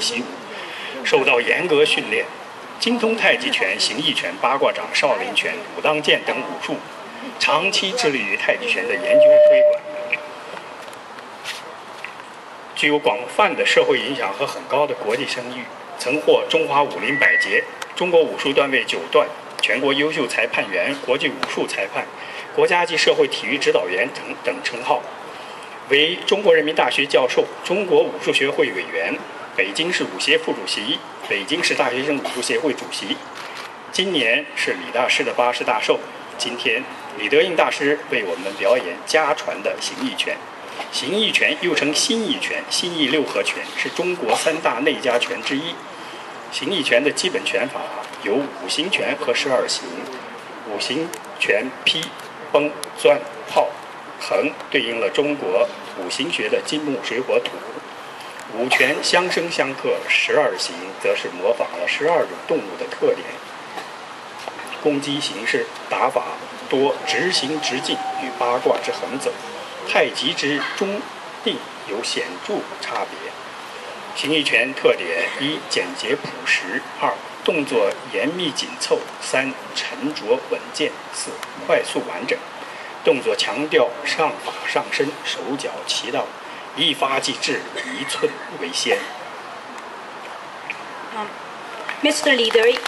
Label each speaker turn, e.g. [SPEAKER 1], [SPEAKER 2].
[SPEAKER 1] 习武，受到严格训练，精通太极拳、形意拳、八卦掌、少林拳、武当剑等武术，长期致力于太极拳的研究推广，具有广泛的社会影响和很高的国际声誉，曾获中华武林百杰、中国武术段位九段、全国优秀裁判员、国际武术裁判、国家级社会体育指导员等等称号。为中国人民大学教授、中国武术学会委员、北京市武协副主席、北京市大学生武术协会主席。今年是李大师的八十大寿，今天李德印大师为我们表演家传的形意拳。形意拳又称心意拳、心意六合拳，是中国三大内家拳之一。形意拳的基本拳法有五行拳和十二行。五行拳劈、崩、钻、炮。横对应了中国五行学的金木水火土，五拳相生相克，十二行则是模仿了十二种动物的特点。攻击形式打法多直行直进与八卦之横走，太极之中定有显著差别。形意拳特点：一、简洁朴实；二、动作严密紧凑；三、沉着稳健；四、快速完整。动作强调上法上身，手脚齐到，一发即至，一寸为先。
[SPEAKER 2] Mr. Leader